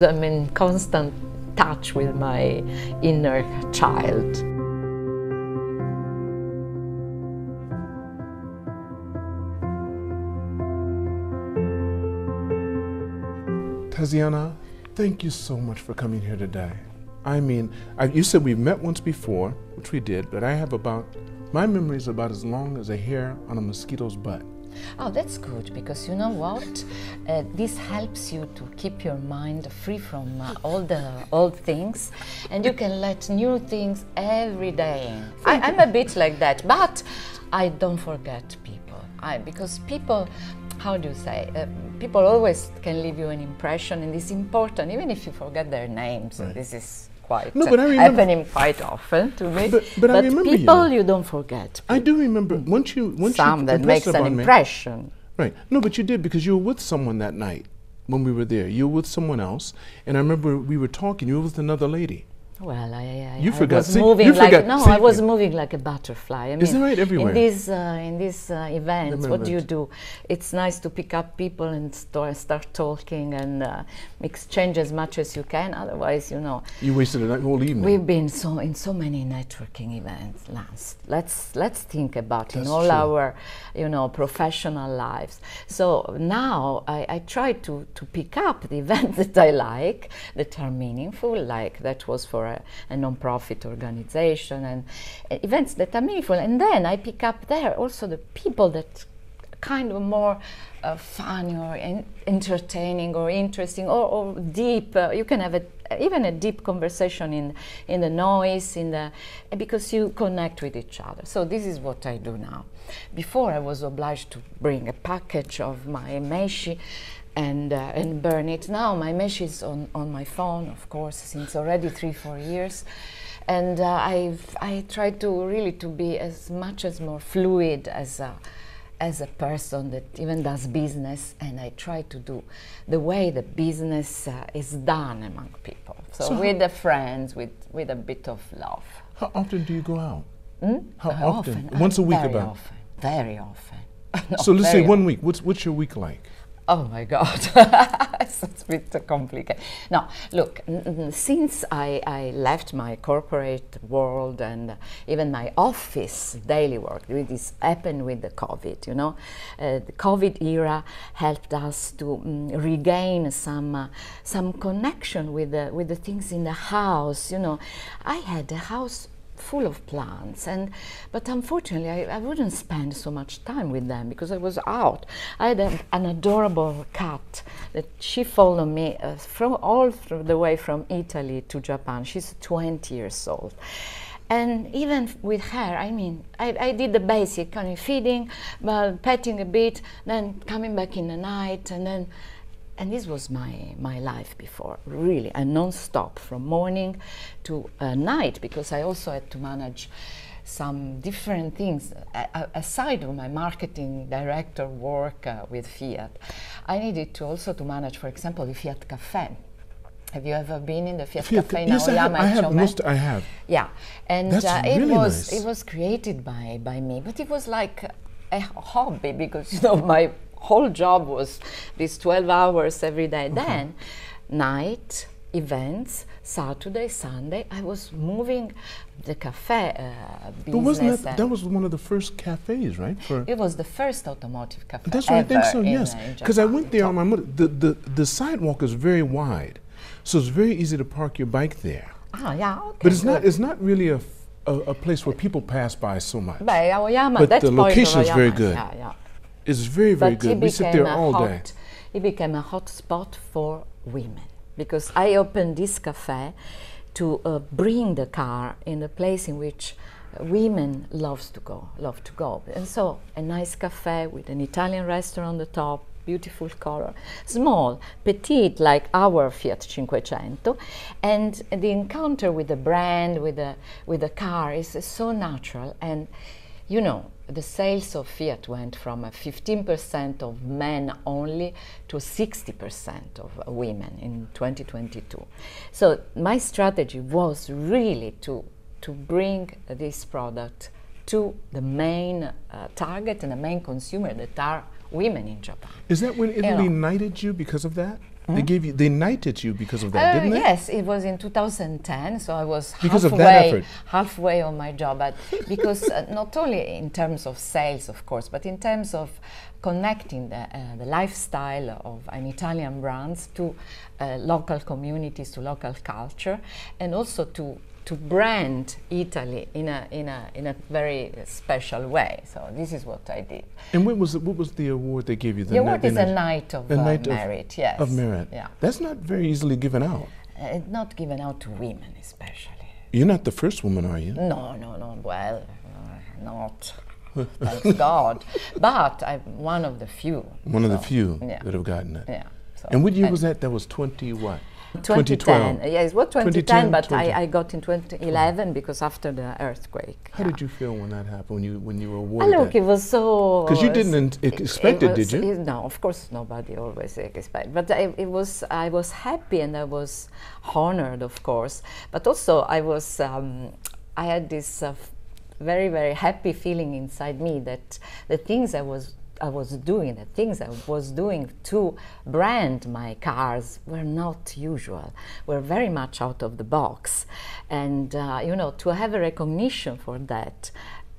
I'm in constant touch with my inner child. Tiziana, thank you so much for coming here today. I mean, I, you said we've met once before, which we did, but I have about, my memory is about as long as a hair on a mosquito's butt. Oh, that's good because you know what? Uh, this helps you to keep your mind free from uh, all the old things and you can let new things every day. I, am a bit like that, but I don't forget people. I, because people, how do you say, uh, people always can leave you an impression and it's important, even if you forget their names. Right. this is quite no, but I remember, happening quite often to me. But, but, but I remember people you. you don't forget. People. I do remember once you once some you that makes an impression. Me, right. No, but you did because you were with someone that night when we were there. You were with someone else, and I remember we were talking. You were with another lady. Well, I, I, you I forgot. was See, moving you like forgot. no, See, I was moving like a butterfly. I mean, Isn't right everywhere? In these uh, in these uh, events, what do you do? It's nice to pick up people and start start talking and uh, exchange as much as you can. Otherwise, you know, you wasted a whole evening. We've been so in so many networking events. Last, let's let's think about That's in all true. our, you know, professional lives. So now I, I try to to pick up the events that I like that are meaningful. Like that was for a, a non-profit organization and uh, events that are meaningful. And then I pick up there also the people that kind of more uh, funny or in entertaining or interesting or, or deep. Uh, you can have a, even a deep conversation in in the noise, in the because you connect with each other. So this is what I do now. Before I was obliged to bring a package of my meishi and, uh, and burn it. Now my mesh is on, on my phone, of course, since already three, four years. And uh, I've, I try to really to be as much as more fluid as a, as a person that even does business and I try to do the way the business uh, is done among people. So, So with the friends, with, with a bit of love. How often do you go out? Hmm? How Very often? Once a week very about? often. Very often. No, So let's say one week. What's what's your week like? Oh my God, it's a bit complicated. Now, look, since I, I left my corporate world and even my office daily work, this happened with the COVID, you know. Uh, the COVID era helped us to mm, regain some, uh, some connection with the, with the things in the house, you know. I had a house full of plants. And but unfortunately I, I wouldn't spend so much time with them because I was out. I had a, an adorable cat that she followed me uh, from all through the way from Italy to Japan. She's 20 years old. And even with her, I mean, I, I did the basic kind of feeding, but petting a bit, then coming back in the night, and then and this was my, my life before, really, a non-stop from morning to uh, night, because I also had to manage some different things aside of my marketing director work uh, with Fiat. I needed to also to manage, for example, the Fiat Cafe. Have you ever been in the Fiat, Fiat- Cafe in yes, I have. Aoyama I have. Most, I have. Yeah, and uh, it really was nice. it was created by by me, but it was like a hobby because you know my whole job was these 12 hours every day. Then night events, Saturday, Sunday, I was moving the cafe uh. But wasn't that and that was one of the first cafes, right? For it was the first automotive cafe. That's what I think so. Yes, uh, because I went there on my mother. The, the the sidewalk is very wide, so it's very easy to park your bike there. Ah, yeah, okay. But it's not it's not really a, f- a, a place where people pass by so much. By Aoyama, But the location is very good. Yeah, yeah. It's very very but it good. We sit became there a all hot, day. It became a hot spot for women because I opened this cafe to uh, bring the car in a place in which uh, women loves to go, love to go. And so a nice cafe with an Italian restaurant on the top, beautiful color, small, petite like our Fiat 500, and the encounter with the brand, with the with the car is uh, so natural and you know, the sales of Fiat went from 15% of men only to 60% of women in 2022. So my strategy was really to, to bring this product to the main uh, target and the main consumer that are women in Japan. Is that when know. Italy knighted you because of that? They gave you, they knighted you because of that, Uh, didn't they? Yes, it was in 2010, so I was Because of halfway, halfway on my job. But because uh, not only in terms of sales, of course, but in terms of connecting the, uh, the lifestyle of an Italian brands to uh, local communities, to local culture, and also to to brand Italy in a in a in a very special way. So this is what I did. And what was the, what was the award they gave you? The award knight- is a knight- of a uh, Knight of- Merit. Yes. of merit. Yeah. That's not very easily given out. Uh, not given out to women, especially. You're not the first woman, are you? No, no, no. Well, uh, not. Thanks God. But I'm one of the few. One of the few Yeah. that have gotten it. Yeah. So And what year was that? That was 20 what? 2010. Yes, it was 2010, 2010, but 20. I, I got in 2011 because after the earthquake. How yeah. did you feel when that happened? When you when you were Ah, awarded look, that? it was so. 'Cause you didn't it- expect it, was- did you? No, of course nobody always expect. But I, it was. I was happy and I was honored, of course. But also I was. Um, I had this uh, very very happy feeling inside me that the things I was. I was doing the things I was doing to brand my cars were not usual, were very much out of the box, and uh, you know to have a recognition for that,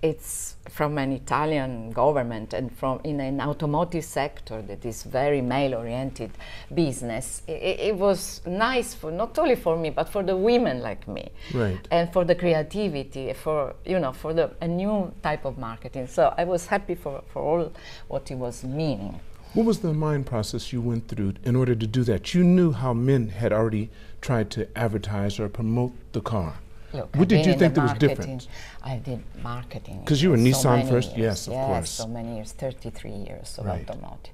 it's from an Italian government and from in an automotive sector that is very male-oriented business. I- it was nice for not only for me but for the women like me, Right. and for the creativity, for you know, for the a new type of marketing. So I was happy for for all what it was meaning. What was the mind process you went through in order to do that? You knew how men had already tried to advertise or promote the car. Look, what did you think that was different? I did marketing. Because you were for Nissan first? years. Yes, of yes, course. so many years, 33 years of Right. automotive.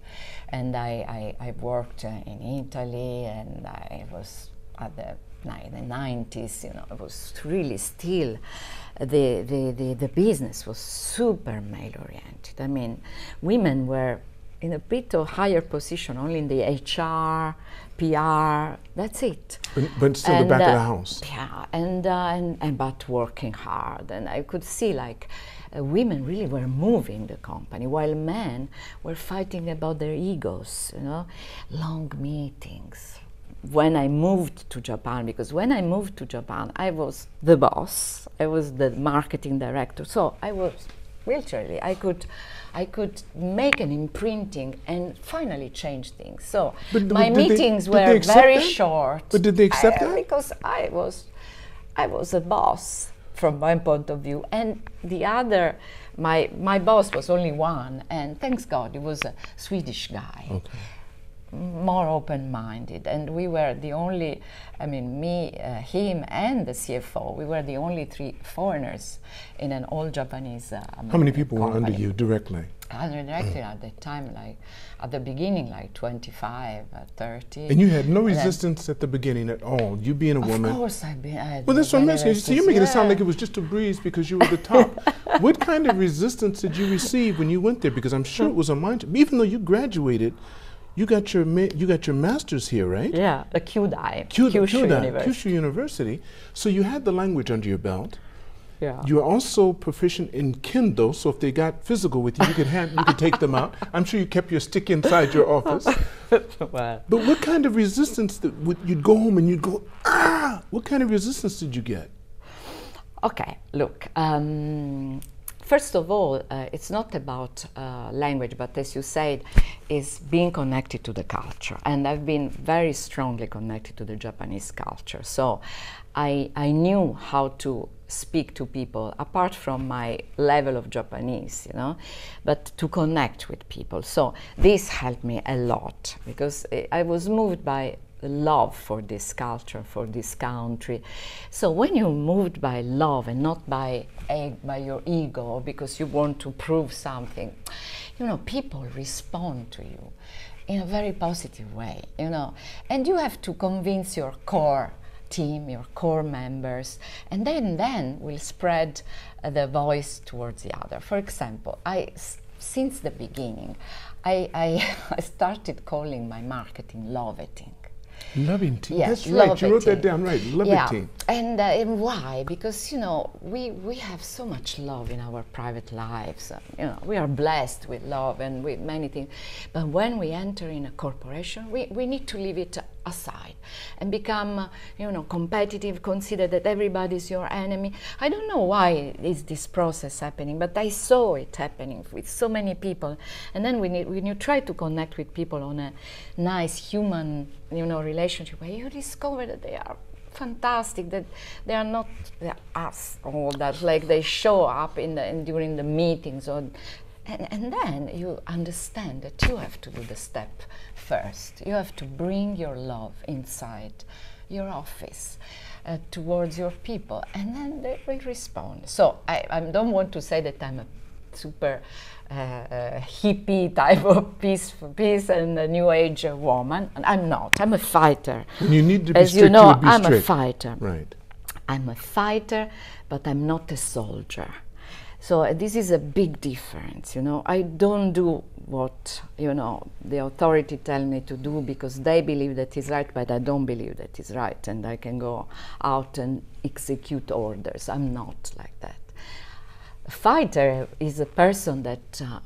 And I, I, I worked uh, in Italy and I was at the, ni- the 90s, you know, it was really still, the, the, the, the business was super male oriented. I mean, women were in a bit of higher position, only in the HR, PR, that's it. But, but still the back of the uh, house. Yeah, and, uh, and and but working hard, and I could see like uh, women really were moving the company, while men were fighting about their egos. You know, long meetings. When I moved to Japan, because when I moved to Japan, I was the boss. I was the marketing director, so I was literally I could. I could make an imprinting and finally change things. So But my meetings they were very that? short. But did they accept I- that? Because I was, I was a boss from my point of view, and the other, my my boss was only one, and thanks God, he was a Swedish guy, Okay. More open-minded, and we were the only. I mean, me, uh, him, and the CFO. We were the only three foreigners in an all Japanese. Uh, How many people were under you directly? I was directed at the time, like at the beginning, like 25, uh, 30. And you had no resistance at the beginning at all. You being a Of woman. Of course, I've been. I Well, that's what I'm asking. you. So you're making it sound like it was just a breeze because you were the top. what kind of resistance did you receive when you went there? Because I'm sure it was a mind. Even though you graduated, you got your ma- you got your master's here, right? Yeah, the Q- Kyushu Kyuda, University. Kyushu University. So you had the language under your belt. Yeah. You are also proficient in Kendo, so if they got physical with you, you could hand, you could take them out. I'm sure you kept your stick inside your office. But what kind of resistance? That, would, you'd go home and you'd go, ah! What kind of resistance did you get? okay, look. Um, first of all, uh, it's not about uh, language, but as you said, is being connected to the culture. And I've been very strongly connected to the Japanese culture. So I, I knew how to speak to people apart from my level of Japanese, you know, but to connect with people. So this helped me a lot because I I was moved by love for this culture, for this country. So when you're moved by love and not by by your ego because you want to prove something, you know, people respond to you in a very positive way, you know, and you have to convince your core team, your core members, and then then will spread uh, the voice towards the other. For example, I since the beginning, I, I, started calling my marketing loveting. Loving team. Yeah, That's right. You wrote that down right. Loving yeah. team. And, uh, and why? Because you know we we have so much love in our private lives. Uh, you know we are blessed with love and with many things, but when we enter in a corporation, we, we need to leave it aside and become, uh, you know, competitive, consider that everybody is your enemy. I don't know why is this process happening, but I saw it happening with so many people. And then when you, when you try to connect with people on a nice human, you know, relationship, where you discover that they are fantastic that they are not us all that like they show up in the in, during the meetings or and, and then you understand that you have to do the step first. You have to bring your love inside your office uh, towards your people, and then they will respond. So I, I don't want to say that I'm a super uh, uh, hippie type of peace for peace and a new age woman. And I'm not. I'm a fighter. You need to be As you know, I'm strict. a fighter. Right. I'm a fighter, but I'm not a soldier. So uh, this is a big difference, you know. I don't do what you know the authority tell me to do because they believe that is right, but I don't believe that is right, and I can go out and execute orders. I'm not like that. A fighter is a person that uh,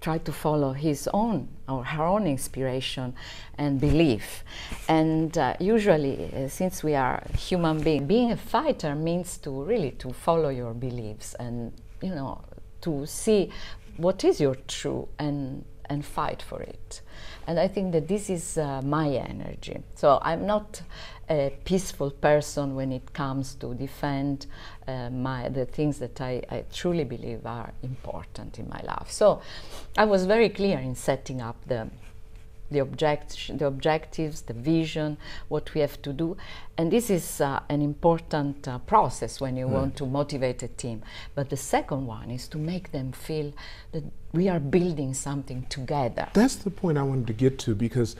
try to follow his own or her own inspiration and belief. And uh, usually, uh, since we are human beings, being a fighter means to really to follow your beliefs and you know to see what is your true and and fight for it. And I think that this is uh, my energy. So I'm not a peaceful person when it comes to defend uh, my the things that I, I truly believe are important in my life. So I was very clear in setting up the the, object, the objectives, the vision, what we have to do. And this is uh, an important uh, process when you want to motivate a team. But the second one is to make them feel that we are building something together. That's the point I wanted to get to because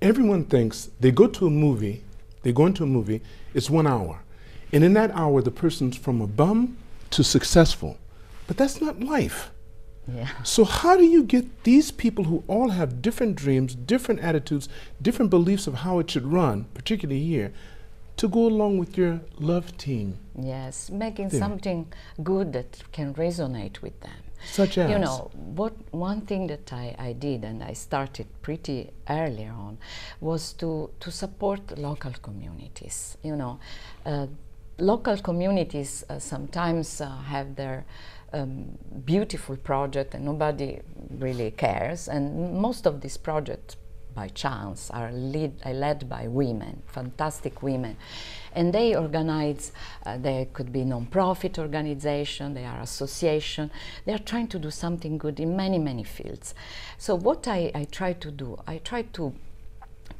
everyone thinks they go to a movie, they go into a movie, it's one hour. And in that hour, the person's from a bum to successful. But that's not life. Yeah. So, how do you get these people who all have different dreams, different attitudes, different beliefs of how it should run, particularly here, to go along with your love team? Yes, making Yeah. something good that can resonate with them. Such as? You know, what one thing that I, I did and I started pretty earlier on was to, to support local communities. You know, uh, local communities uh, sometimes uh, have their um, beautiful project and nobody really cares. And most of these projects, by chance, are lead, are led by women, fantastic women. And they organize, uh, they could be non-profit organization, they are association. They are trying to do something good in many, many fields. So what I, I try to do, I try to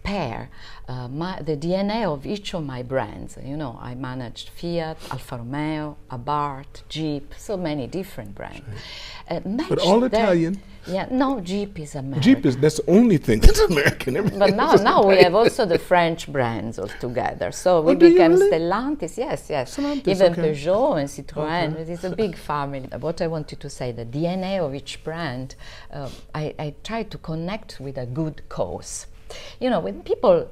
pair uh, my, the DNA of each of my brands. You know, I managed Fiat, Alfa Romeo, Abarth, Jeep, so many different brands. Uh, match all Italian? Yeah, no, Jeep is American. Jeep is that's the only thing that's American. Everything But now, now we have also the French brands all together. So we Oh, became really? Stellantis, yes, yes. Stellantis, Even okay. Peugeot and Citroën. Okay. It is a big family. What I wanted to say, the DNA of each brand, uh, I, I try to connect with a good cause. You know, when people,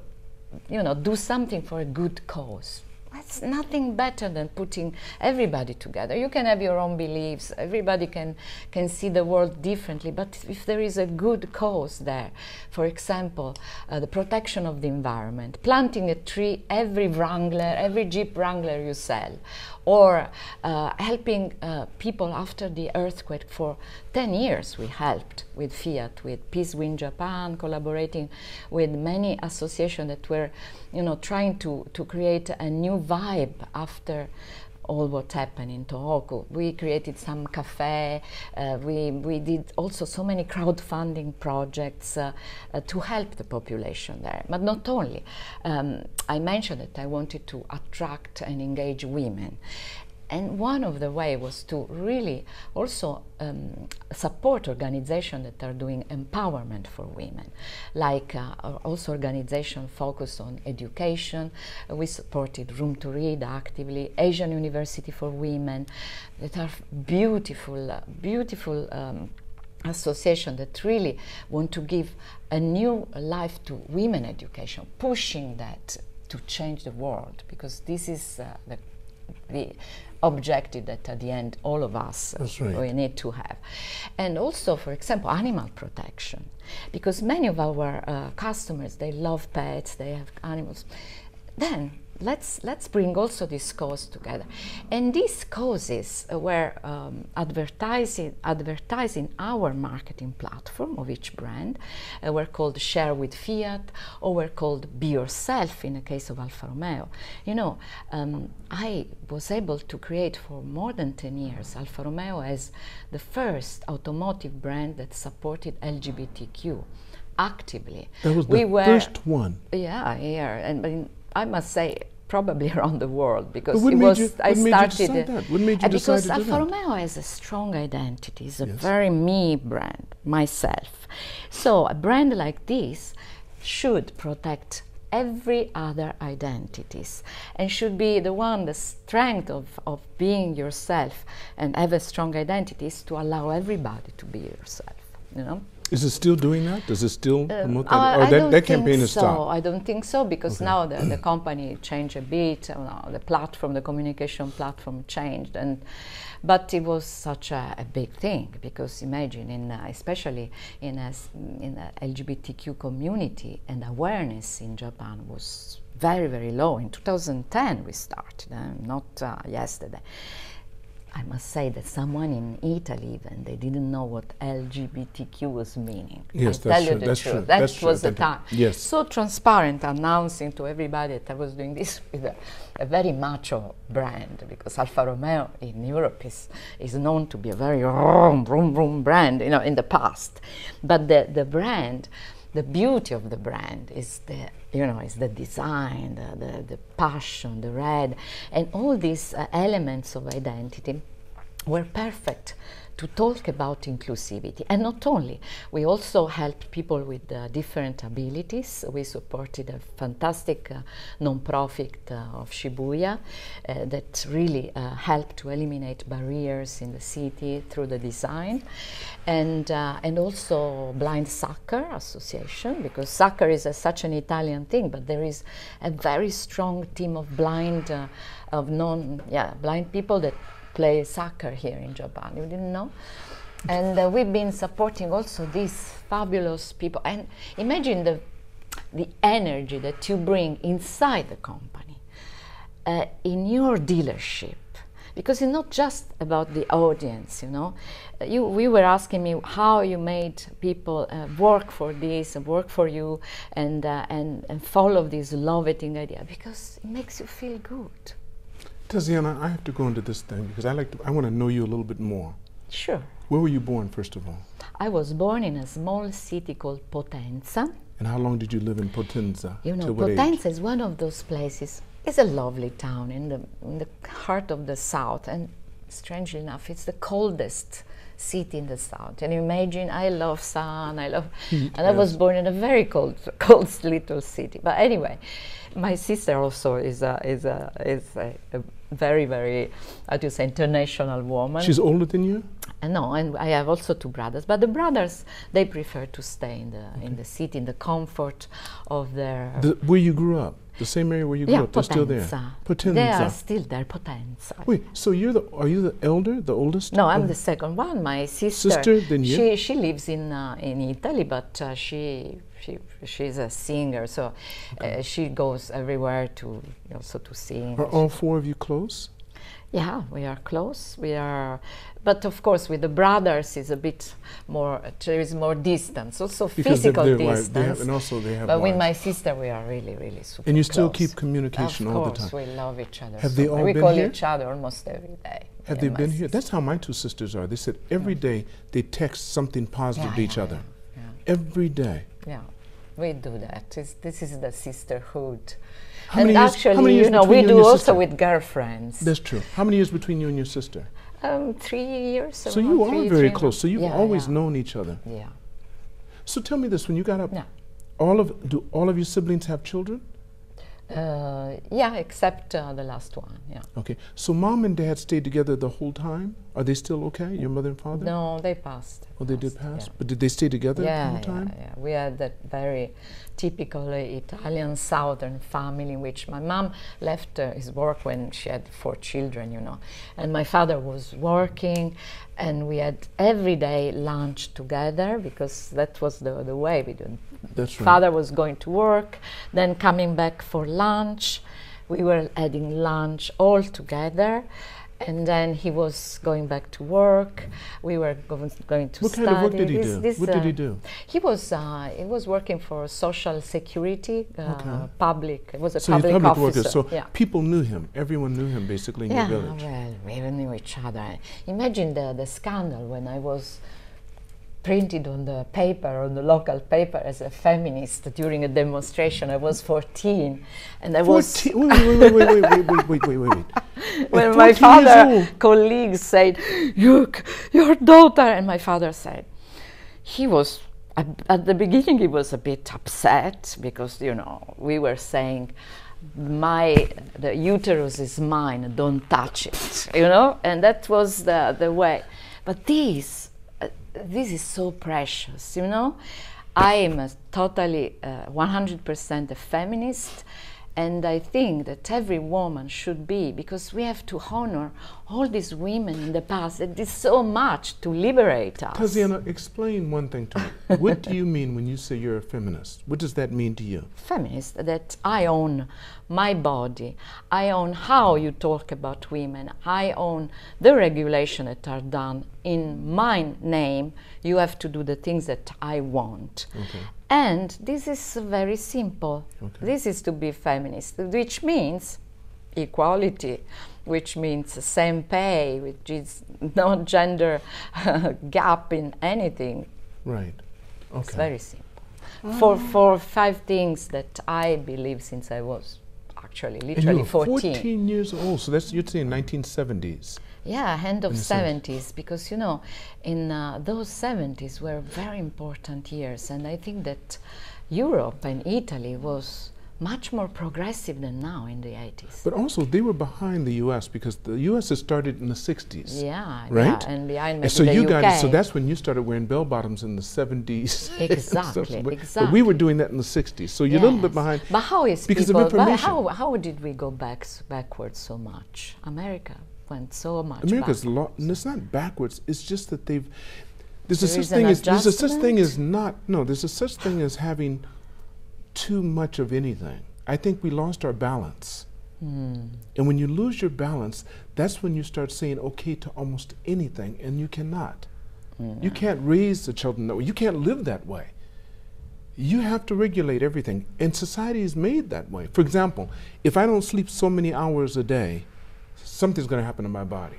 you know, do something for a good cause, that's nothing better than putting everybody together. You can have your own beliefs. Everybody can can see the world differently. But if there is a good cause there, for example, uh, the protection of the environment, planting a tree every Wrangler, every Jeep Wrangler you sell, or uh, helping uh, people after the earthquake for 10 years. We helped with fiat with Peace Winds Japan collaborating with many associations that were you know trying to, to create a new vibe after all what happened in Tohoku. We created some cafe. Uh, we, we did also so many crowdfunding projects uh, uh, to help the population there. But not only. Um, I mentioned that I wanted to attract and engage women. And one of the way was to really also um, support organizations that are doing empowerment for women, like uh, also organizations focused on education. Uh, we supported Room to Read actively, Asian University for Women, that are beautiful, uh, beautiful. Um, association that really want to give a new life to women education, pushing that to change the world because this is uh, the the objective that at the end all of us uh, right. we need to have. And also, for example, animal protection, because many of our uh, customers they love pets, they have animals. Then let's let's bring also this cause together, and these causes uh, were um, advertising advertising our marketing platform of each brand uh, were called Share with Fiat or were called Be Yourself in the case of Alfa Romeo. You know, um, I was able to create for more than 10 years Alfa Romeo as the first automotive brand that supported LGBTQ actively. That was the we were, first one. Yeah, here, and I must say probably around the world because it was you- I what made you started? What made you decide because Alfa? Romeo has a strong identity. It's a Yes. very me brand, myself. So a brand like this should protect every other identities and should be the one the strength of, of being yourself and have a strong identity is to allow everybody to be yourself you know Is it still doing that? Does it still promote that? I, or I that, don't that think campaign is so. stopped? I don't think so because Okay. now the, the company changed a bit. uh, the platform, the communication platform changed, and but it was such a, a big thing because imagine, in uh, especially in a, in the LGBTQ community and awareness in Japan was very very low. In 2010 we started, uh, not uh, yesterday. I must say that someone in Italy even they didn't know what LGBTQ was meaning. Yes, I that's tell you true, the that's truth. true, That that's true, was the time. yes. So transparent, announcing to everybody that I was doing this with a, a very macho brand because Alfa Romeo in Europe is, is known to be a very vroom, vroom, vroom brand, you know, in the past. But the, the brand, the beauty of the brand is the you know is the design, the, the, the passion, the red, and all these uh, elements of identity were perfect to talk about inclusivity. And not only, we also helped people with uh, different abilities. We supported a fantastic uh, non-profit uh, of Shibuya uh, that really uh, helped to eliminate barriers in the city through the design. And, uh, and also Blind Soccer Association, because soccer is a, such an Italian thing, but there is a very strong team of blind, of non, yeah, blind people that play soccer here in Japan. You didn't know? And uh, we've been supporting also these fabulous people. And imagine the, the energy that you bring inside the company, uh, in your dealership. Because it's not just about the audience, you know. Uh, You, we were asking me how you made people uh, work for this and work for you and, uh, and, and follow this love-ting idea because it makes you feel good. Tiziana, I have to go into this thing because I like to, I want to know you a little bit more. Sure. Where were you born, first of all? I was born in a small city called Potenza. And how long did you live in Potenza? You know, what age? Potenza is one of those places. It's a lovely town in the in the heart of the south, and strangely enough, it's the coldest city in the south. And imagine, I love sun, I love, and I was born in a very cold, cold little city. But anyway, my sister also is a is a is a, a very very, how do you say, international woman. She's older than you? Uh, no, and I have also two brothers, but the brothers they prefer to stay in the in the city, in the comfort of their. The, where you grew up? The same area where you grew yeah, up? They're still there? Potenza. Potenza. They are still there, Potenza. Wait, so you're the, are you the elder, the oldest? No, I'm the second one. My sister. Sister, then you? She she lives in uh, in Italy, but uh, she she she's a singer, so uh, she goes everywhere to also to sing. Are all four of you close? Yeah, we are close. We are, but of course, with the brothers is a bit more. There is more distance, also Because they're- physical they're distance. they have- and also they have But with my sister, we are really, really super. And you still close. keep communication of all the course, time? we love each other. Have so they all we been call here? each other almost every day. Have they been here? That's how my two sisters are. They said every day they text something positive Yeah, to each yeah, other. Yeah, Every day. yeah, we do that. It's, this is the sisterhood. How and many years- how actually, many years you know, we you do also sister? with girlfriends. That's true. How many years between you and your sister? um, three years. So you are very three and a close. So you've Yeah, always yeah. known each other. Yeah. So tell me this: when you got up, Yeah. all of do all of your siblings have children? Uh, yeah, except uh, the last one. Yeah. Okay. So mom and dad stayed together the whole time. Are they still okay? Your mother and father? No, they passed. Oh, they did pass. Yeah. But did they stay together the Yeah, whole yeah, time? yeah. We had that very typically Italian southern family in which my mom left uh, his work when she had four children, you know, and my father was working, and we had every day lunch together because that was the, the way we did. That's right. Father was going to work, then coming back for lunch. We were having lunch all together and then he was going back to work. We were going, going to What study. kind of work did he This- do? this, what did he uh, do? He was uh, he was working for Social Security, uh, Okay. public. It was a So public, public officer. worker. So yeah. people knew him. Everyone knew him basically in Yeah, your village. well, we knew each other. Imagine the, the scandal when I was printed on the paper, on the local paper, as a feminist during a demonstration. I was 14, and I was 14, wait, wait, wait, wait, wait, wait, wait, wait, wait. When my father colleagues said, "Look, your daughter," and my father said, he was at, the beginning he was a bit upset because you know we were saying my the uterus is mine don't touch it you know and that was the the way but this this is so precious you know? I am a totally uh, 100% a feminist and I think that every woman should be, because we have to honor all these women in the past that did so much to liberate us. Tiziana, explain one thing to me. what do you mean when you say you're a feminist? What does that mean to you? feminist that I own my body, I own how you talk about women, I own the regulation that are done in my name. You have to do the things that I want. And this is very simple. Okay. This is to be feminist, which means equality, which means same pay, which is no gender gap in anything. Right. Okay. It's very simple. For for five things that I believe since I was actually and you literally were 14. 14 years old. So that's you're saying 1970s. Yeah, end of In sense. 70s because you know in uh, those 70s were very important years and I think that Europe and Italy was much more progressive than now in the 80s. But also they were behind the U.S. because the U.S. has started in the 60s. yeah, Right? yeah, and behind And so the you got it. So that's when you started wearing bell bottoms in the 70s. and stuff. Exactly, But- we were doing that in the 60s. So you're a little bit Yes. behind. But how is because of people? but information. how how did we go back backwards so much? America went so much. America's law, and it's not backwards. It's just that they've. There's a such is thing as there's a such thing as not no. There's a such thing as having too much of anything. I think we lost our balance. Hmm. And when you lose your balance, that's when you start saying okay to almost anything, and you cannot. You can't raise the children that way. You can't live that way. You have to regulate everything, and society is made that way. For example, if I don't sleep so many hours a day, something's going to happen to my body.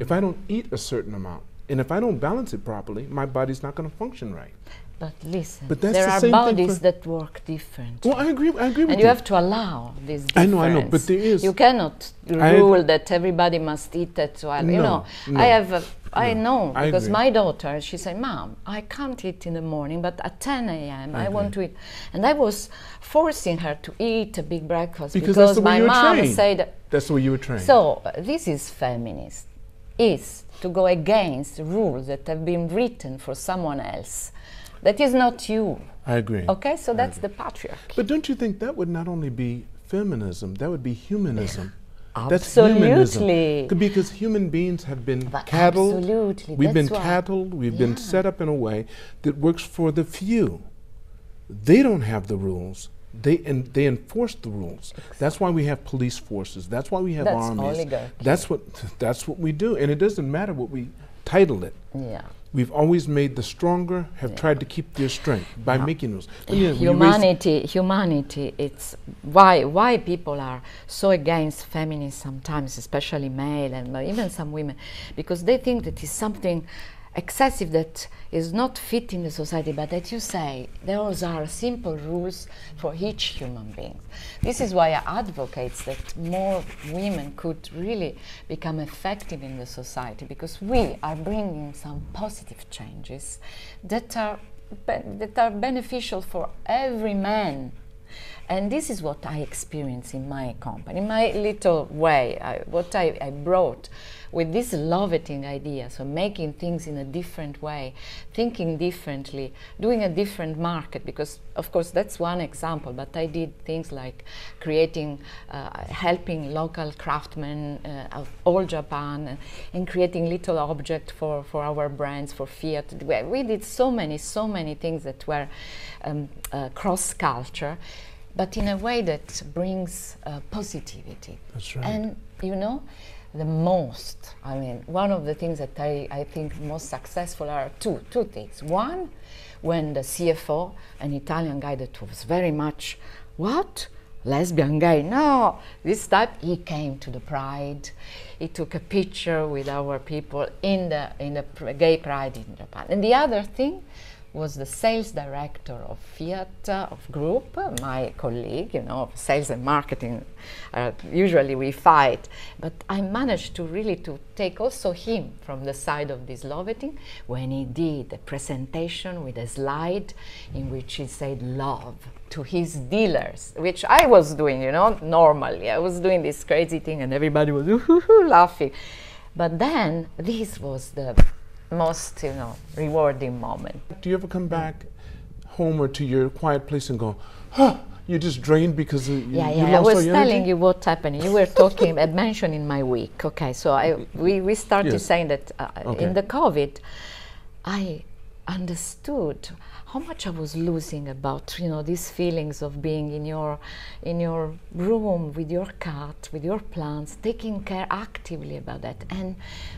If I don't eat a certain amount, and if I don't balance it properly, my body's not going to function right. But listen, But that's there the are bodies that work different. Well, I agree. I agree with and you have to allow this difference. I know, I know, but there is- You cannot rule that everybody must eat at 12. you know, no, I have, a, I no, know, I because agree. my daughter, she said, Mom, I can't eat in the morning, but at 10 a.m. I, I want to eat. And I was forcing her to eat a big breakfast Because way my mom trained. said, That's the way you were trained. so uh, this is feminist, is to go against rules that have been written for someone else. That is not you. I agree. Okay, so that's the patriarchy. But don't you think that would not only be feminism, that would be humanism? That's humanism. Because human beings have been But cattle. absolutely, We've been that's why- cattled. We've been set up in a way that works for the few. They don't have the rules. They and they enforce the rules. That's why we have police forces. That's why we have That's armies. oligarchy. That's what that's what we do. And it doesn't matter what we title it. Yeah. We've always made the stronger have tried to keep their strength by making rules. When you- when humanity humanity it's why why people are so against feminism sometimes especially male and even some women because they think that it's something excessive that is not fit in the society but that you say those are simple rules for each human being. This is why i advocate that more women could really become effective in the society because we are bringing some positive changes that are that are beneficial for every man And this is what I experience in my company, in my little way, I, what I, I brought with this Loveting idea, so making things in a different way, thinking differently, doing a different market, because of course that's one example, but I did things like creating, uh, helping local craftsmen uh, of all Japan and, creating little objects for, for our brands, for Fiat. We, did so many, so many things that were um, uh, cross culture but in a way that brings uh, positivity. That's right. And you know, the most, I mean, one of the things that I, I think most successful are two, two things. One, when the CFO, an Italian guy that was very much, what? Lesbian gay? No, this type, he came to the Pride. He took a picture with our people in the, in the pr- gay Pride in Japan. And the other thing, was the sales director of Fiat uh, of Group, my colleague, you know, sales and marketing. Uh, usually we fight, but I managed to really to take also him from the side of this Loveting when he did a presentation with a slide in which he said love to his dealers, which I was doing, you know, normally. I was doing this crazy thing and everybody was laughing. But then this was the most you know rewarding moment. Do you ever come back home or to your quiet place and go, huh, you're just drained because you, yeah, you yeah. I lost all was telling energy? you what happened. You were talking, uh, mentioning my week. Okay, so I we, we started Yes. saying that uh, Okay. in the COVID, I understood how much I was losing about you know these feelings of being in your in your room with your cat, with your plants, taking care actively about that. And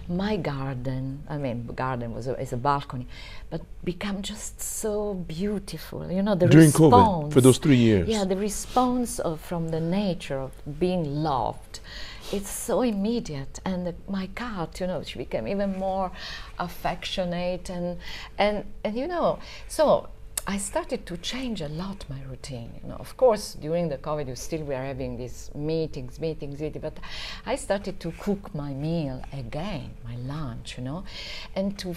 my garden, I mean, garden was a, is a balcony, but become just so beautiful. You know the During response. COVID, for those three years. Yeah, the response of, from the nature of being loved it's so immediate and my cat you know she became even more affectionate and and and you know so I started to change a lot my routine. You know, of course, during the COVID, you still were having these meetings, meetings, meetings. But I started to cook my meal again, my lunch. You know, and to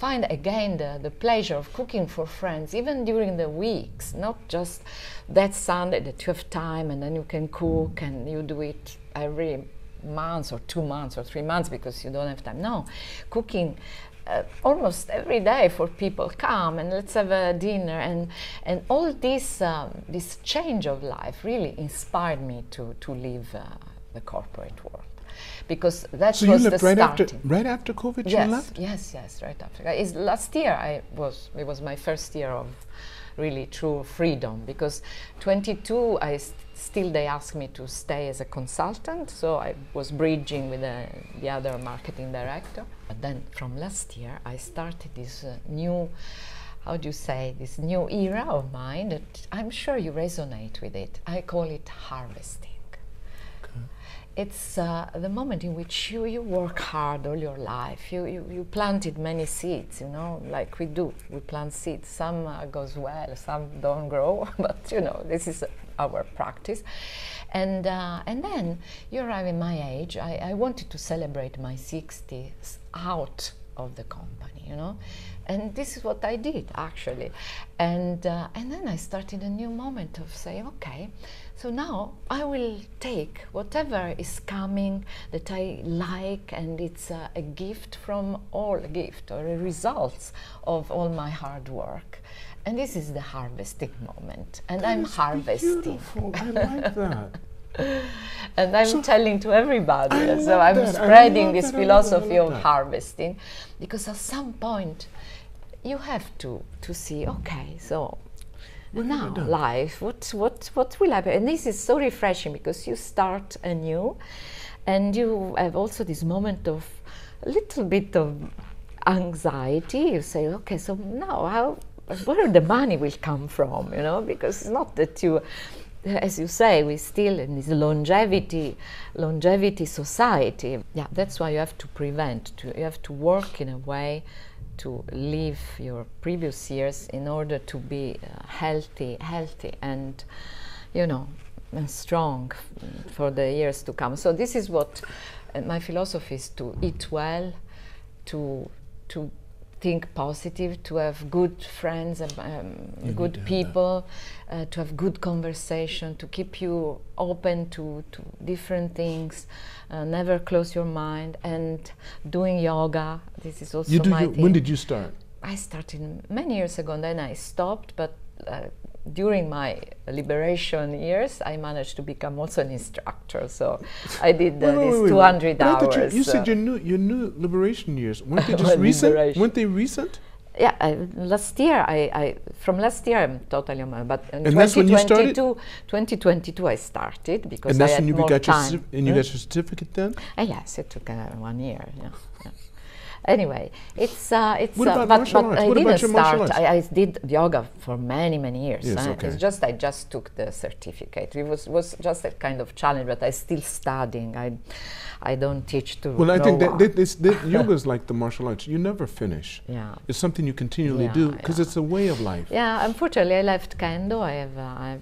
find again the, the pleasure of cooking for friends, even during the weeks, not just that Sunday that you have time and then you can cook and you do it every month or two months or three months because you don't have time. No, cooking uh, almost every day for people come and let's have a dinner and and all this um, this change of life really inspired me to to leave uh, the corporate world because that So you was the left right after right after COVID. yes, You left. yes, yes, right after. Is last year I was it was my first year of really true freedom because 22 I still they asked me to stay as a consultant so I was bridging with the, the other marketing director. But then from last year I started this uh, new how do you say this new era of mine that I'm sure you resonate with it. I call it harvesting it's uh, the moment in which you, you work hard all your life. You, you, you planted many seeds, you know, like we do. We plant seeds. Some uh, goes well, some don't grow, but you know, this is our practice. And, uh, and then you arrive in my age. I, I wanted to celebrate my 60s out of the company, you know. And this is what I did actually. And, uh, and then I started a new moment of saying, okay, so now I will take whatever is coming that I like, and it's uh, a gift from all a gift or a results of all my hard work. And this is the harvesting moment, and I'm That's harvesting. Beautiful. I like that. and I'm So- telling to everybody. I so I'm that. Spreading this that. I love that. I philosophy of that. harvesting, because at some point you have to to see. Okay, so now life, what what what will happen? And this is so refreshing because you start anew, and you have also this moment of a little bit of anxiety. You say, okay, so now how where the money will come from? You know, because it's not that you as you say, we still in this longevity, longevity society. Yeah, that's why you have to prevent. To, you have to work in a way to leave your previous years in order to be uh, healthy, healthy, and you know, and strong for the years to come. So this is what uh, my philosophy is: to eat well, to to think positive, to have good friends, um, need good to have that. people, uh, to have good conversation, to keep you open to, to different things, uh, never close your mind, and doing yoga. This is also You do my thing. when did you start? I started many years ago, and then I stopped. But uh, during my liberation years, I managed to become also an instructor. So I did uh, Wait, wait, these wait, wait. 200 But I thought hours. You, you said uh, your new your new liberation years weren't they Well, just recent? liberation. Weren't they recent? yeah, I, last year I, I from last year I'm totally on my but in And that's when you started? 2022 2022 I started because And that's I had when you more got your time. and you Hmm? got your certificate then. Uh, yes, it took uh, one year. Yeah. yeah. Anyway, it's uh, it's What uh, about but? I What didn't start. I, I did yoga for many many years. Yes, uh, okay. It's just I just took the certificate. It was was just a kind of challenge, but I still studying. I I don't teach to. Well, I think that, that this, that yoga is like the martial arts. You never finish. Yeah. It's something you continually Yeah, do because yeah. it's a way of life. Yeah, unfortunately, I left kendo. I have uh,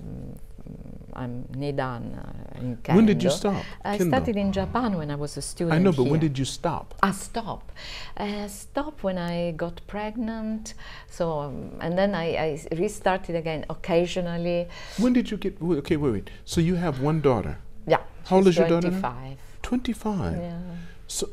I'm I'm nidan uh, in kendo. When did you stop I kendo? started in Japan when I was a student. I know, but when did you stop? I stop. Uh, stop when I got pregnant. So um, and then I restarted again occasionally. When did you get? Okay, wait, wait. So you have one daughter, Yeah. How old is your daughter? Twenty-five. twenty-five. Yeah. So,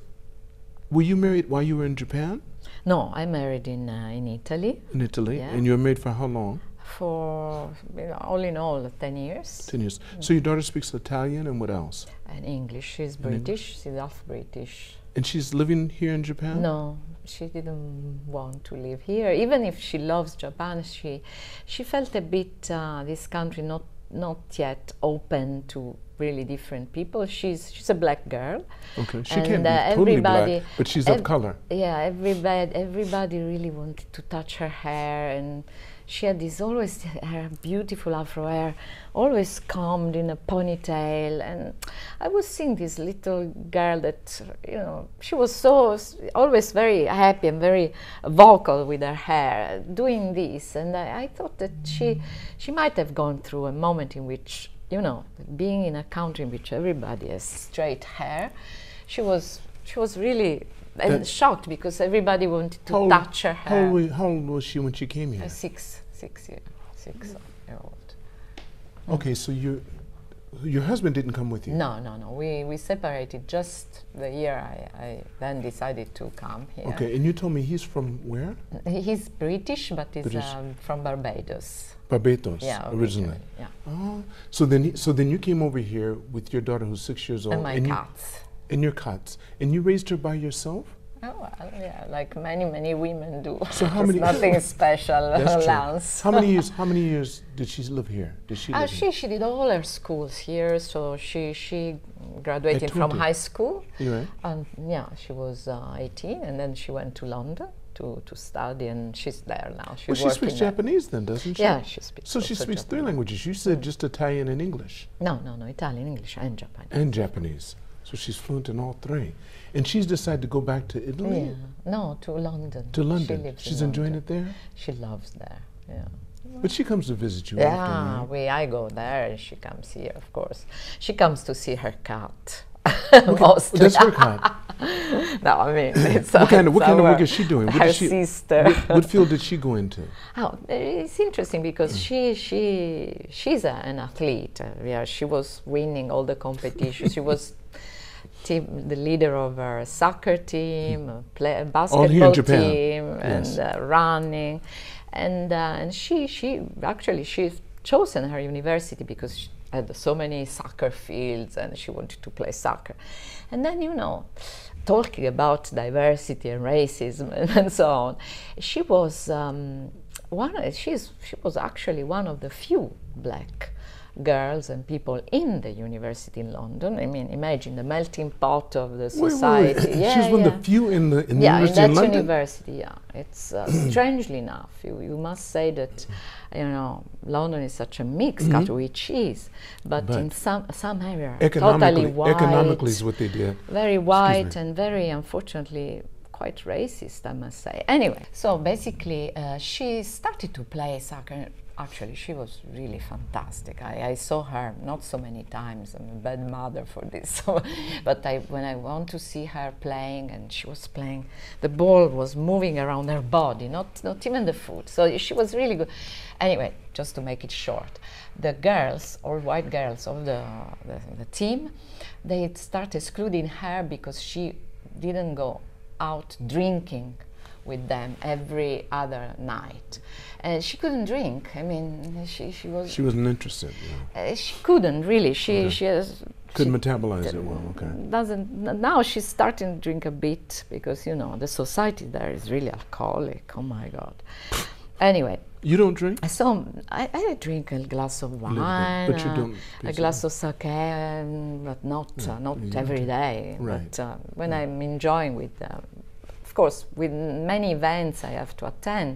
were you married while you were in Japan, No, I married in uh, in Italy in Italy, Yeah. and you were married for how long? For you know, all in all ten years. Ten years. Mm. So your daughter speaks Italian and what else? And English. She's And English. British. She's half British. And she's living here in Japan. No, she didn't want to live here. Even if she loves Japan, she she felt a bit uh, this country not not yet open to really different people. She's she's a black girl. Okay, she And, can't be uh, totally black, but she's of color. Yeah, everybody everybody really wanted to touch her hair and she had this always her beautiful afro hair, always combed in a ponytail and I was seeing this little girl that you know she was so always very happy and very vocal with her hair doing this and I, I thought that she she might have gone through a moment in which you know being in a country in which everybody has straight hair she was she was really and shocked because everybody wanted to How old- touch her How hair. old, how old was she when she came here? Uh, six, six year, six year old. Okay, so you, your husband didn't come with you. No, no, no. We we separated just the year I, I then decided to come here. Okay, and you told me he's from where? He's British, but he's British. um, from Barbados. Barbados, Yeah, originally. Yeah. Oh, so then, so then you came over here with your daughter who's six years old, And my you, cats. and your cats, and you raised her by yourself. Oh, well, yeah, like many, many women do. So how many- Nothing special. Lance. How many years? How many years did she live here? Did she Uh, live she, she did all her schools here, so she, she graduated from 20? high school. here? You right? And yeah, she was uh, 18, and then she went to London to, to study, and she's there now. She's Well, she speaks. Japanese then, doesn't she? Yeah, she speaks. So she speaks three languages. You said mm. just Italian and English No, no, no, Italian, English, and Japanese. and Japanese. So she's fluent in all three. And she's decided to go back to Italy, Yeah, no, to London. to She London. lives she's in enjoying London. it there. She loves there. Yeah. But she comes to visit you Yeah, often, right? we I go there, and she comes here, of course. She comes to see her cat. Mostly. That's her cat. no, I mean, it's What kind of what kind of work is she doing? What her she, sister. What, what field did she go into? Oh, it's interesting because she she she's a, an athlete. Uh, yeah, she was winning all the competitions. she was team, the leader of her soccer team, a play, basketball Japan. team, Yes. and uh, running. And uh, and she she actually she's chosen her university because she had so many soccer fields and she wanted to play soccer. And then you know, talking about diversity and racism and, and so on, she was um, one. She's she was actually one of the few black girls and people in the university in London. I mean, imagine the melting pot of the Wait, wait, society. wait. Yeah, She's one yeah. of the few in the in the yeah, in university that in London. university, yeah. It's uh, strangely enough, you, you must say that, you know, London is such a mixed country, which is, but, Mm-hmm. But in some some area, economically, totally white, economically is what they did. very white and very unfortunately quite racist, I must say. Anyway, so basically, uh, she started to play soccer actually, she was really fantastic. I, I saw her not so many times. I'm a bad mother for this, but I, when I want to see her playing, and she was playing, the ball was moving around her body, not not even the foot. So she was really good. Anyway, just to make it short, the girls, all white girls of the, the, the team, they started excluding her because she didn't go out drinking with them every other night. And she couldn't drink. I mean, she, she was. She wasn't interested. Yeah. Uh, she couldn't really. She Okay. she has. Couldn't she metabolize it well. Okay. Doesn't now she's starting to drink a bit because you know the society there is really alcoholic. Oh my god. Anyway, You don't drink? so I, I drink a glass of bit, wine, but you uh, don't a glass of sake, um, but not uh, not every Right. But uh, when I'm enjoying with, uh, course, with many events I have to attend.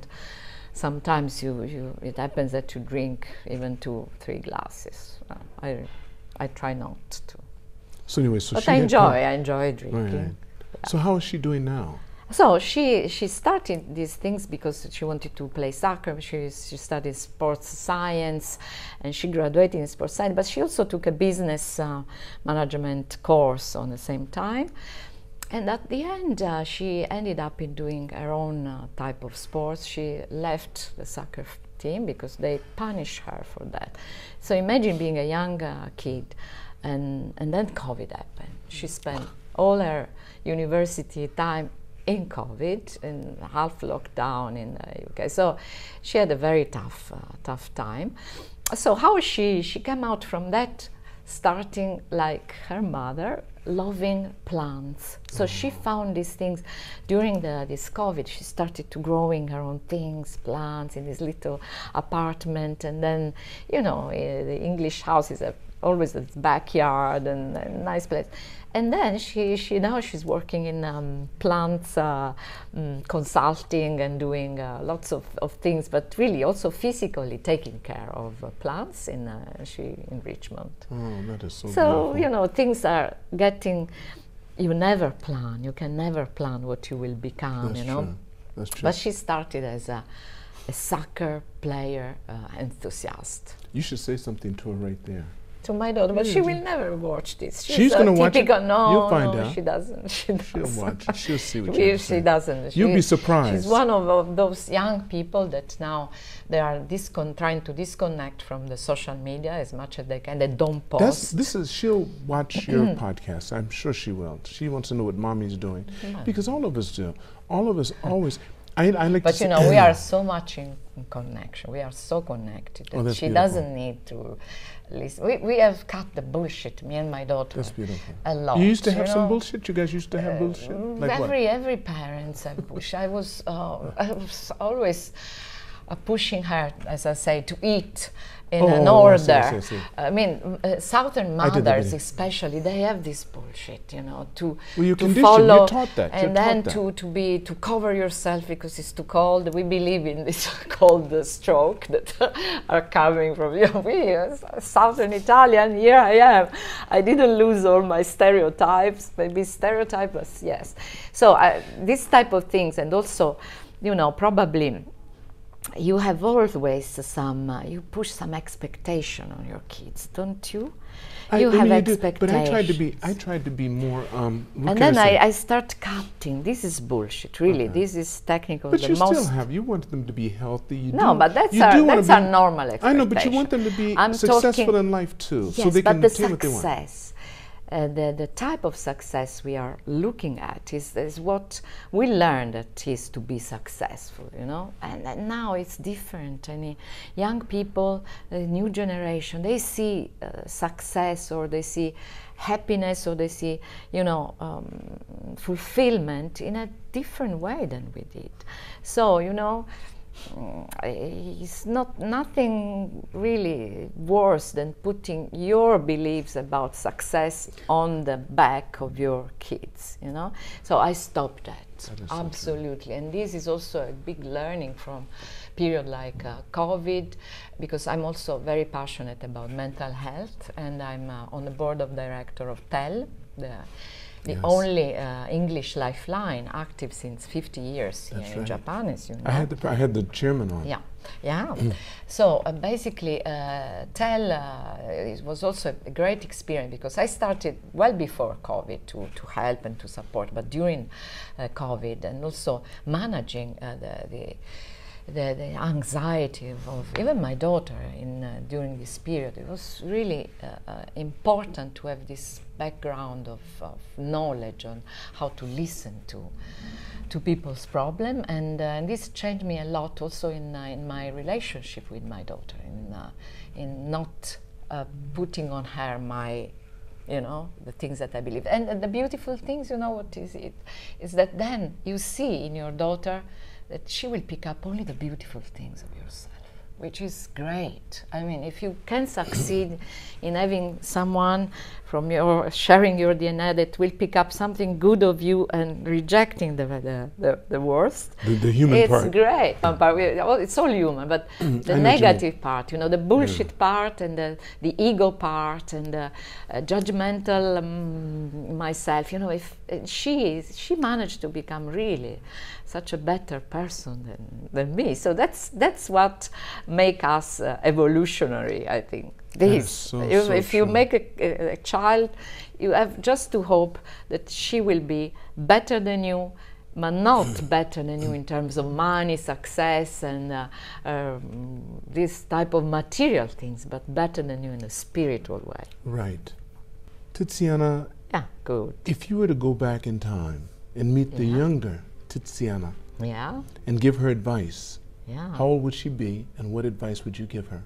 Sometimes you, you it happens that you drink even two three glasses. Uh, I I try not to, So anyway, so but she I enjoy I enjoy drinking. Right, right. So how is she doing now? So she she started these things because she wanted to play soccer. She she studied sports science, and she graduated in sports science. But she also took a business uh, management course on the same time. And at the end, uh, she ended up in doing her own uh, type of sports. She left the soccer team because they punished her for that. So imagine being a young uh, kid, and and then COVID happened. She spent all her university time in COVID, in half lockdown in the UK. So she had a very tough, uh, tough time. So how she she came out from that, starting like her mother, loving plants. So she found these things during the this COVID. She started to growing her own things, plants in this little apartment, and then you know eh, the English house is a always a backyard and a nice place. And then she, she now she's working in um, plants uh, mm, consulting and doing uh, lots of, of things, but really also physically taking care of uh, plants in uh, she in Richmond. Oh, that is so, So beautiful. you know things are getting. You never plan. You can never plan what you will become. That's you know. true. That's true. But she started as a, a soccer player uh, enthusiast. you should say something to her right there. To my daughter, but Yeah, she will never watch this. She's a gonna watch it. No, You'll find no, out. she doesn't. She doesn't. She'll watch. it. She'll see what you she doesn't. You'll be surprised. She's one of, of those young people that now they are discon- trying to disconnect from the social media as much as they can. They don't post. That's this is she'll watch your podcast. I'm sure she will. She wants to know what mommy's doing because all of us do. All of us always. I, I like But you know, we are so much in, connection. We are so connected that Oh, that's she beautiful. doesn't need to listen. We, we have cut the bullshit, me and my daughter, That's beautiful. a lot. You used to have some know. bullshit. You guys used to have bullshit. Like what? every every parents have bullshit. I was uh, I was always uh, pushing her, as I say, to eat in Oh, an I order. see, I see, I see. I mean, uh, southern mothers, especially, they have this bullshit, you know, to Well, you to follow that, and then taught to to be to cover yourself because it's too cold. We believe in this cold uh, stroke that are coming from you. know, we uh, southern Italian. Here I am. I didn't lose all my stereotypes. Maybe stereotypes, yes. So I, this type of things, and also, you know, probably you have always some uh, you push some expectation on your kids don't you I- you I have expectations but I tried to be. I tried to be more. Um, and then I. I, start cutting this is bullshit really Okay. this is technical But you still have. You want them to be healthy. You no do, but that's you our that's our normal I know, but you want them to be I'm successful in life too, yes so they but can the attain what they want. Uh, the, the type of success we are looking at is, is what we learned that is to be successful, you know. And, and now it's different. And uh, young people, the new generation, they see uh, success or they see happiness or they see, you know, um, fulfillment in a different way than we did. So, you know, it's not nothing really worse than putting your beliefs about success on the back of your kids you know? So i stopped that, That is so absolutely. And this is also a big learning from period like uh, covid because i'm also very passionate about mental health and i'm uh, on the board of director of TELL the the Yes. only uh, English lifeline active since 50 years That's here in. Japan, as you know. I had the I had the chairman on. Yeah, yeah. so uh, basically, uh, TELL uh, it was also a great experience because I started well before COVID to, to help and to support, but during uh, COVID and also managing uh, the, the the, the anxiety of, of even my daughter in uh, during this period. It was really uh, uh, important to have this background of, of knowledge on how to listen to to people's problem, and, uh, and this changed me a lot also in uh, in my relationship with my daughter, in uh, in not uh, putting on her my you know the things that I believe, and, and the beautiful things, you know what is it, is that then you see in your daughter that she will pick up only the beautiful things of yourself, which is great. I mean, if you can succeed in having someone from your sharing your DNA that will pick up something good of you and rejecting the the, the, the worst, The, the human it's part. great. Uh, but we, well, it's all human, but the what you negative part, you know, the bullshit part and the, the ego part and the uh, judgmental um, myself. You know, if uh, she is, she managed to become really such a better person than, than me. So that's that's what make us uh, evolutionary. I think this. so- if, so if you make a, a, child, you have just to hope that she will be better than you, but not better than you in terms of money, success, and uh, um, this type of material things, but better than you in a spiritual way. Right. Tiziana, Yeah, good. if you were to go back in time and meet the younger Tiziana Yeah, and give her advice, yeah. how old would she be and what advice would you give her?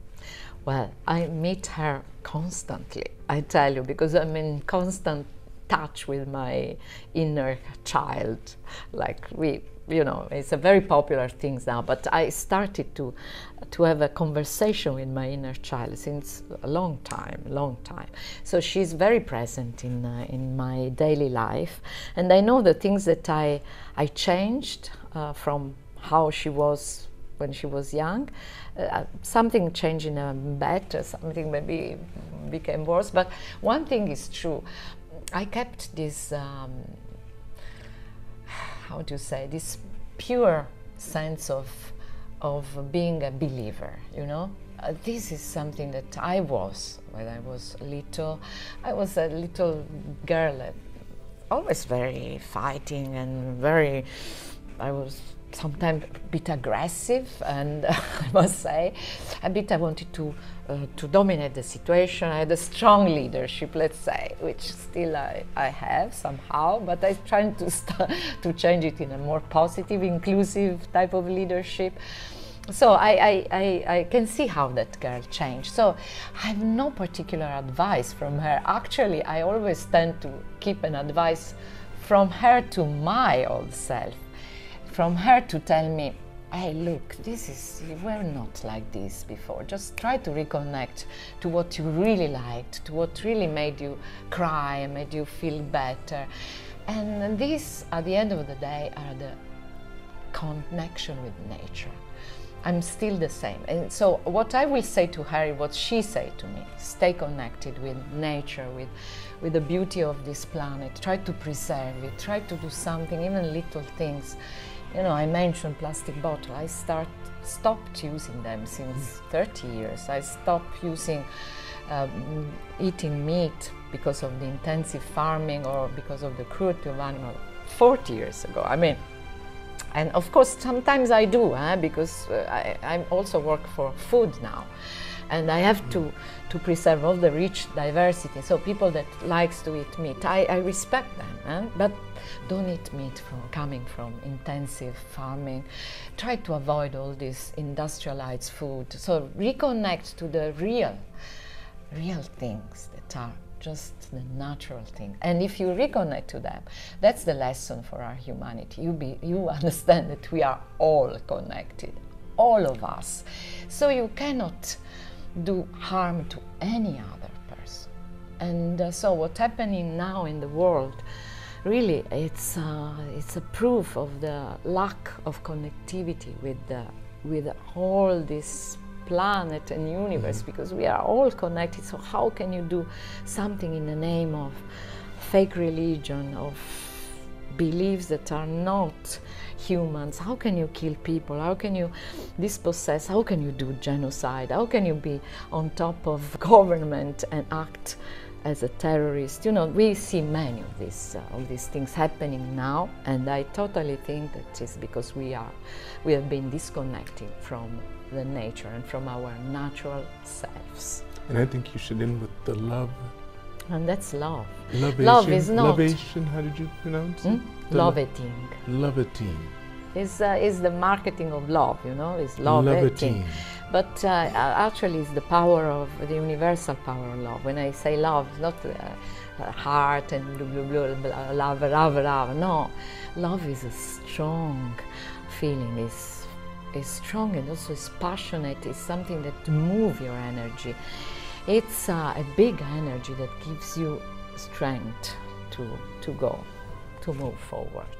Well, I meet her constantly, I tell you, because I'm in constant touch with my inner child. Like we, you know, it's a very popular thing now. But I started to to have a conversation with my inner child since a long time, long time. So she's very present in uh, in my daily life, and I know the things that I I changed uh, from how she was when she was young. Uh, something changed in a better, something maybe became worse. But one thing is true. I kept this, um, how do you say, this pure sense of, of being a believer, you know? Uh, this is something that I was when I was little. I was a little girl, uh, always very fighting and very, I was sometimes a bit aggressive and I must say a bit I wanted to uh, to dominate the situation. I had a strong leadership, let's say, which still I, I have somehow, but I'm trying to to change it in a more positive, inclusive type of leadership. So I, I, I, I can see how that girl changed. So I have no particular advice from her. Actually, I always tend to keep an advice from her to my old self from her to tell me, hey, look, this is, you were not like this before. Just try to reconnect to what you really liked, to what really made you cry made you feel better. And these, at the end of the day, are the connection with nature. I'm still the same. And so what I will say to her, what she say to me, stay connected with nature, with with the beauty of this planet. Try to preserve it. Try to do something, even little things. You know, I mentioned plastic bottle. I start stopped using them since 30 years. I stopped using um, eating meat because of the intensive farming or because of the cruelty of animal 40 years ago. I mean, and of course sometimes I do because uh, I, I also work for food now and I have to, to preserve all the rich diversity. So people that likes to eat meat, I, I respect them, eh? but don't eat meat from coming from intensive farming. Try to avoid all this industrialized food. So reconnect to the real, real things that are just the natural thing. And if you reconnect to them, that's the lesson for our humanity. You be you understand that we are all connected, all of us. So you cannot do harm to any other person. And uh, so what's happening now in the world, really, it's uh, it's a proof of the lack of connectivity with the with all this planet and universe mm-hmm. because we are all connected. So how can you do something in the name of fake religion, of beliefs that are not humans. How can you kill people? How can you dispossess? How can you do genocide? How can you be on top of government and act as a terrorist? You know, we see many of these uh, of these things happening now, and I totally think that is because we are we have been disconnected from the nature and from our natural selves. And I think you should end with the love. And that's love. Lovation. Love is not- Lovation, how did you pronounce it? Hmm? Love-ting. Love-ting. Is uh, is the marketing of love, you know, is love Love-ting. But uh, actually, it's the power of the universal power of love. When I say love, it's not uh, uh, heart and blah, blah, blah, blah, love, love, love. No, love is a strong feeling. is is strong and also is passionate. It's something that moves your energy. It's uh, a big energy that gives you strength to to go, to move forward.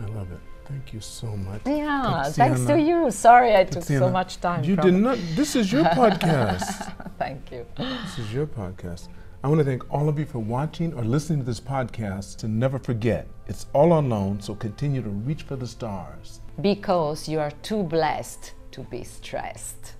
I love it. Thank you so much. Yeah, thanks to you. Sorry I took so much time. You did not. This is your podcast. Thank you. This is your podcast. I want to thank all of you for watching or listening to this podcast. And never forget, it's all on loan, so continue to reach for the stars. Because you are too blessed to be stressed.